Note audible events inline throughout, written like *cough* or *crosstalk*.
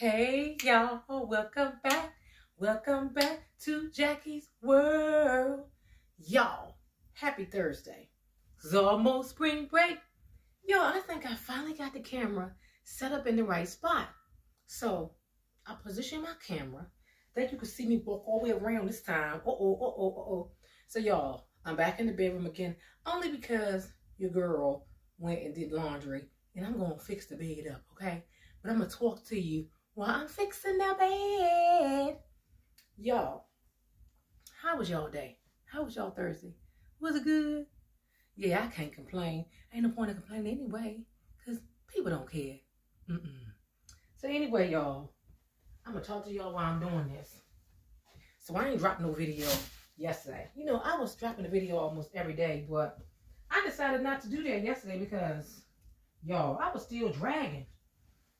Hey y'all, welcome back. Welcome back to Jackie's World. Y'all, happy Thursday. It's almost spring break. Yo, I think I finally got the camera set up in the right spot. So I position my camera that you can see me walk all the way around this time. Uh-oh, uh-oh, uh-oh. So y'all, I'm back in the bedroom again, only because your girl went and did laundry, and I'm going to fix the bed up, okay? But I'm going to talk to you while I'm fixing the bed. Y'all, how was y'all day? How was y'all Thursday? Was it good? Yeah, I can't complain. Ain't no point in complaining anyway, because people don't care. Mm-mm. So anyway, y'all, I'm going to talk to y'all while I'm doing this. So I ain't dropped no video yesterday. You know, I was dropping a video almost every day, but I decided not to do that yesterday because, y'all, I was still dragging.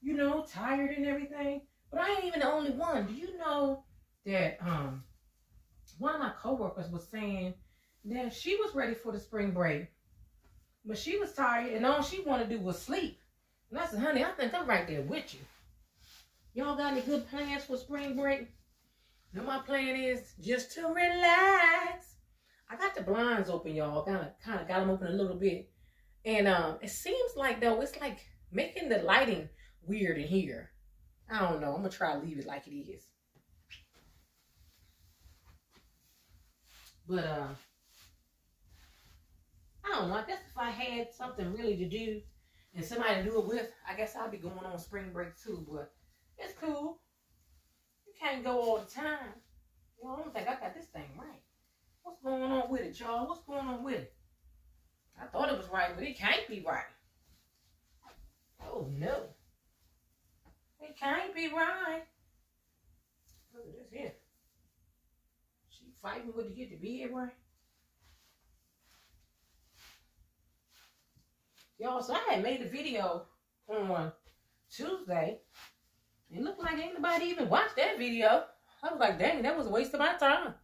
You know, tired and everything. But I ain't even the only one. Do you know that um one of my coworkers was saying that she was ready for the spring break, but she was tired and all she wanted to do was sleep. And I said, honey, I think I'm right there with you. Y'all got any good plans for spring break? Now my plan is just to relax. I got the blinds open, y'all. Kind of, kind of got them open a little bit, and um, it seems like though it's like making the lighting weird in here. I don't know. I'm gonna try to leave it like it is. But uh, I don't know. I guess if I had something really to do and somebody to do it with, I guess I'd be going on spring break too. But it's cool. You can't go all the time. You I don't think I got this thing right. What's going on with it, y'all? What's going on with it? I thought it was right, but it can't be right. Oh no. Can't be right. Look at this here. She fighting with to get the bed right. Y'all, so I had made a video on Tuesday. It looked like ain't nobody even watched that video. I was like, dang, that was a waste of my time.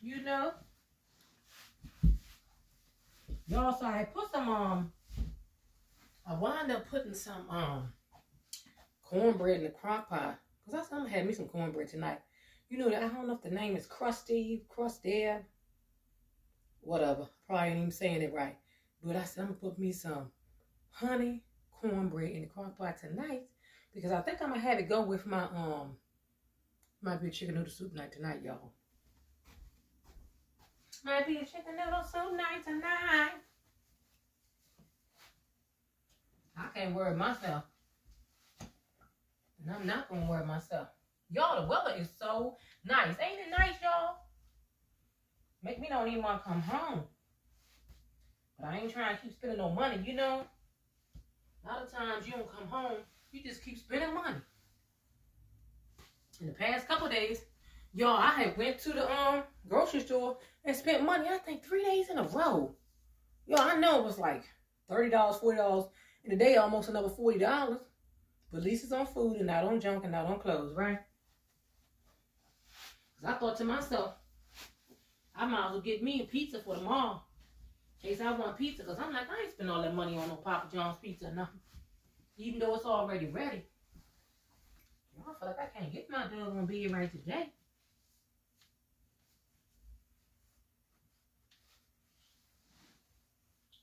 You know? Y'all, so I put some, um, I wound up putting some, um, cornbread in the crock pot. Because I said I'm going to have me some cornbread tonight. You know, that I don't know if the name is Krusty, Crusted, whatever. Probably ain't even saying it right. But I said I'm going to put me some honey cornbread in the crock pot tonight because I think I'm gonna have it go with my um might be a chicken noodle soup night tonight, y'all. Might be a chicken noodle soup night tonight. I can't worry myself. And I'm not gonna worry myself. Y'all, the weather is so nice. Ain't it nice, y'all? Make me don't even want to come home. But I ain't trying to keep spending no money, you know? A lot of times you don't come home, you just keep spending money. In the past couple days, y'all, I had went to the um grocery store and spent money, I think three days in a row. Y'all, I know it was like $30, $40, in a day almost another $40. But at least it's on food and not on junk and not on clothes, right? Because I thought to myself, I might as well get me a pizza for tomorrow. In case I want pizza, because I'm like, I ain't spend all that money on no Papa John's pizza or nothing. Even though it's already ready. I feel like I can't get my doggone bed right today.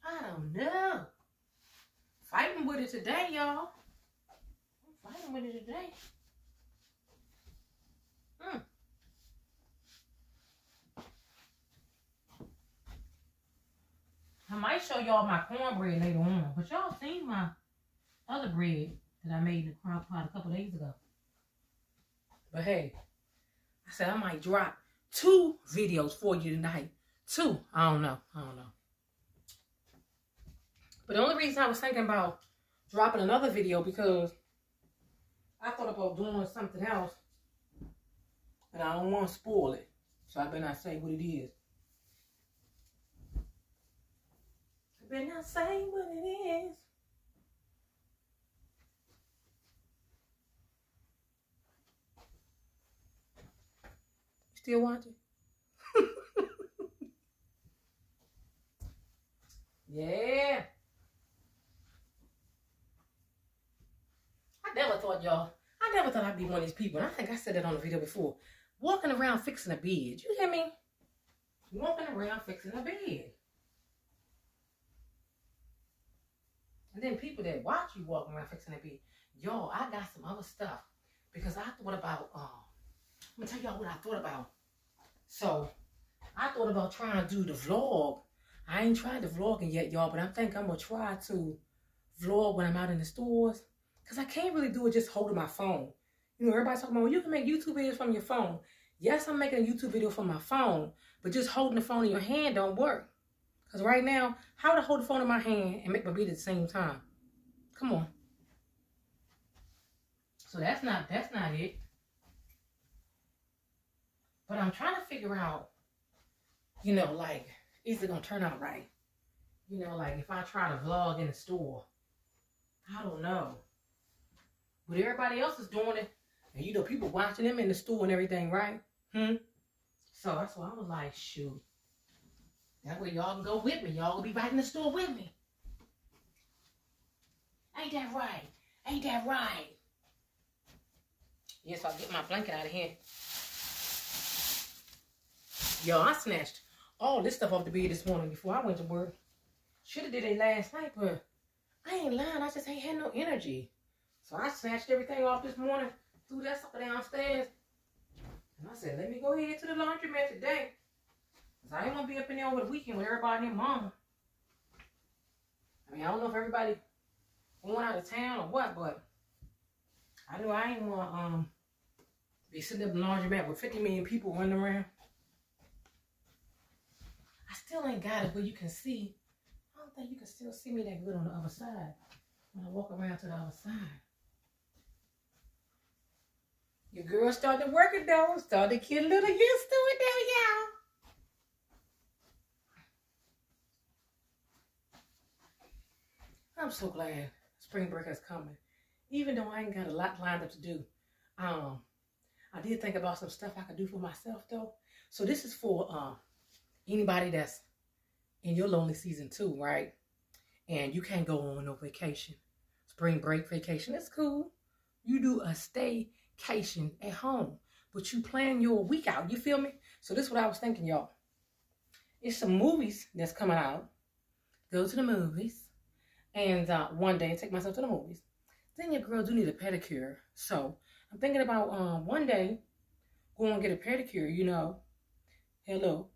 I don't know. Fighting with it today, y'all. I'm fighting with it today. Mm. I might show y'all my cornbread later on, but y'all seen my other bread that I made in the crock pot a couple days ago. But hey, I said I might drop two videos for you tonight. Two. I don't know. I don't know. But the only reason I was thinking about dropping another video because I thought about doing something else and I don't want to spoil it. So I better not say what it is. I better not say what it is. Still watching? *laughs* yeah. never thought, y'all, I never thought I'd be one of these people. And I think I said that on the video before. Walking around fixing a bed. You hear me? Walking around fixing a bed. And then people that watch you walking around fixing a bed. Y'all, I got some other stuff. Because I thought about, um, I'm going to tell y'all what I thought about. So, I thought about trying to do the vlog. I ain't tried the vlogging yet, y'all, but I think I'm going to try to vlog when I'm out in the stores. Because I can't really do it just holding my phone. You know, everybody's talking about, well, you can make YouTube videos from your phone. Yes, I'm making a YouTube video from my phone, but just holding the phone in your hand don't work. Because right now, how to hold the phone in my hand and make my beat at the same time? Come on. So that's not that's not it. But I'm trying to figure out, you know, like, is it gonna turn out right? You know, like if I try to vlog in the store, I don't know. But everybody else is doing it. And you know, people watching them in the store and everything, right? Hmm. So that's why I was like, shoot. That way y'all can go with me. Y'all will be right in the store with me. Ain't that right? Ain't that right? Yes, I'll get my blanket out of here. Yo, I snatched all this stuff off the bed this morning before I went to work. Should have did it last night, but I ain't lying. I just ain't had no energy. So I snatched everything off this morning, threw that stuff downstairs. And I said, let me go ahead to the laundromat today. Because I ain't going to be up in there over the weekend with everybody and mama. I mean, I don't know if everybody going out of town or what, but I know I ain't want to um, be sitting up in the laundromat with 50 million people running around. I still ain't got it where you can see. I don't think you can still see me that good on the other side when I walk around to the other side. Your girl started working though. Started getting a little used to it though, y'all. I'm so glad spring break is coming. Even though I ain't got a lot lined up to do. Um, I did think about some stuff I could do for myself though. So this is for um anybody that's in your lonely season too, right? And you can't go on no vacation. Spring break vacation, it's cool. You do a staycation at home, but you plan your week out. You feel me? So this is what I was thinking, y'all. It's some movies that's coming out. Go to the movies. And uh, one day take myself to the movies. Then your girl do need a pedicure. So I'm thinking about um, one day going and get a pedicure, you know. Hello.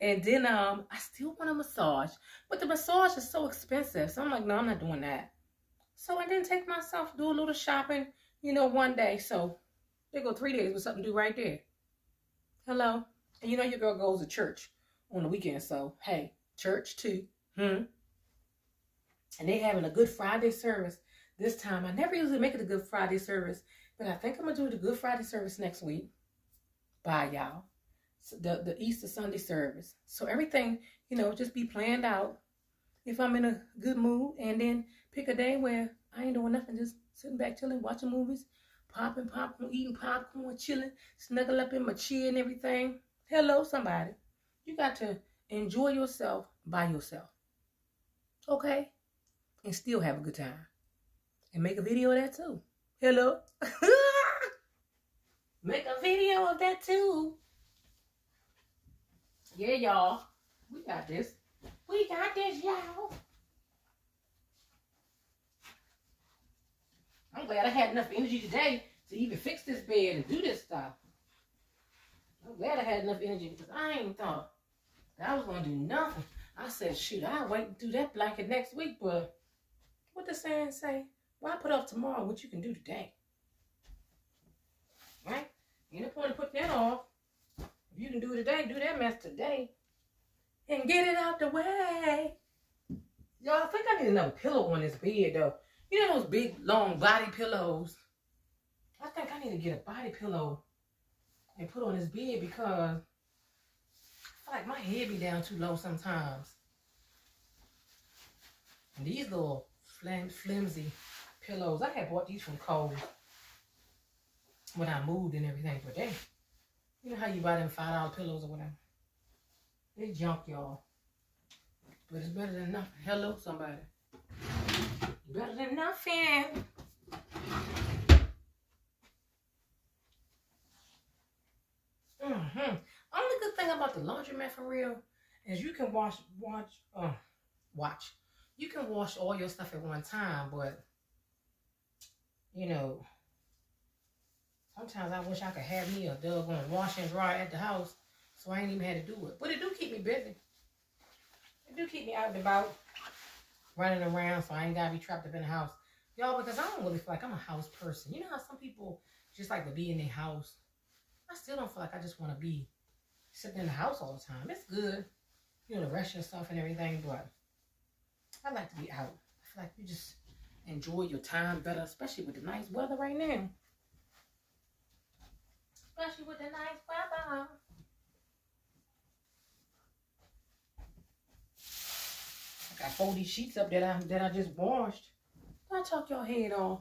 And then um, I still want a massage. But the massage is so expensive. So I'm like, no, I'm not doing that. So I didn't take myself do a little shopping, you know, one day. So they go three days with something to do right there. Hello. And you know your girl goes to church on the weekend. So, hey, church too. Hmm. And they having a Good Friday service this time. I never usually make it a Good Friday service, but I think I'm going to do the Good Friday service next week. Bye, y'all. So the, the Easter Sunday service. So everything, you know, just be planned out. If I'm in a good mood and then pick a day where I ain't doing nothing, just sitting back chilling, watching movies, popping popcorn, eating popcorn, chilling, snuggle up in my chair and everything. Hello, somebody. You got to enjoy yourself by yourself. Okay? And still have a good time. And make a video of that too. Hello? *laughs* make a video of that too. Yeah, y'all. We got this. We got this, y'all. I'm glad I had enough energy today to even fix this bed and do this stuff. I'm glad I had enough energy because I ain't thought that I was going to do nothing. I said, shoot, I'll wait and do that blanket next week, but what the saying say? Why put off tomorrow what you can do today? Right? Ain't no point in putting that off. If you can do it today, do that mess today. And get it out the way. Y'all, I think I need another pillow on this bed, though. You know those big, long body pillows? I think I need to get a body pillow and put on this bed because I feel like my head be down too low sometimes. And these little flim flimsy pillows, I had bought these from Kohl's when I moved and everything, but they, you know how you buy them $5 pillows or whatever? They junk, y'all. But it's better than nothing. Hello, somebody. Better than nothing. Mm hmm Only good thing about the laundromat for real is you can wash, watch, uh, watch. You can wash all your stuff at one time, but you know, sometimes I wish I could have me a doggone wash and dry at the house, so I ain't even had to do it. But it do keep me busy. It do keep me out and about running around, so I ain't gotta be trapped up in the house. Y'all, because I don't really feel like I'm a house person. You know how some people just like to be in their house? I still don't feel like I just want to be sitting in the house all the time. It's good, you know, to rest yourself and everything, but I like to be out. I feel like you just enjoy your time better, especially with the nice weather right now. Especially with the nice weather. I got 40 sheets up that I that I just washed. I talk your head off.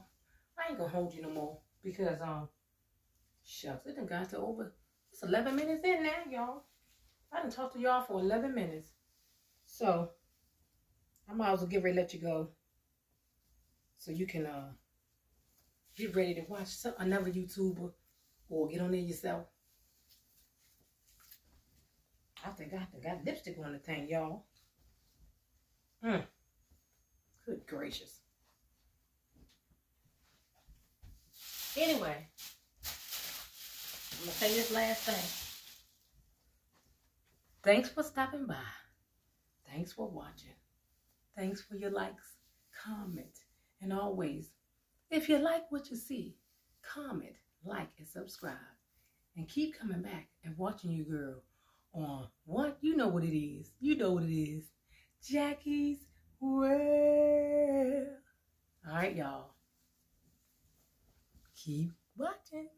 I ain't gonna hold you no more because um shucks, it done got to over it's 11 minutes in now, y'all. I done talked to y'all for 11 minutes. So I might as well get ready to let you go so you can uh get ready to watch some, another YouTuber or get on there yourself. I think I got lipstick on the thing, y'all. Mm. Good gracious. Anyway, I'm going to say this last thing. Thanks for stopping by. Thanks for watching. Thanks for your likes, comment, and always, if you like what you see, comment, like, and subscribe. And keep coming back and watching you girl on what? You know what it is. You know what it is. Jackie's World. All right, y'all. Keep watching.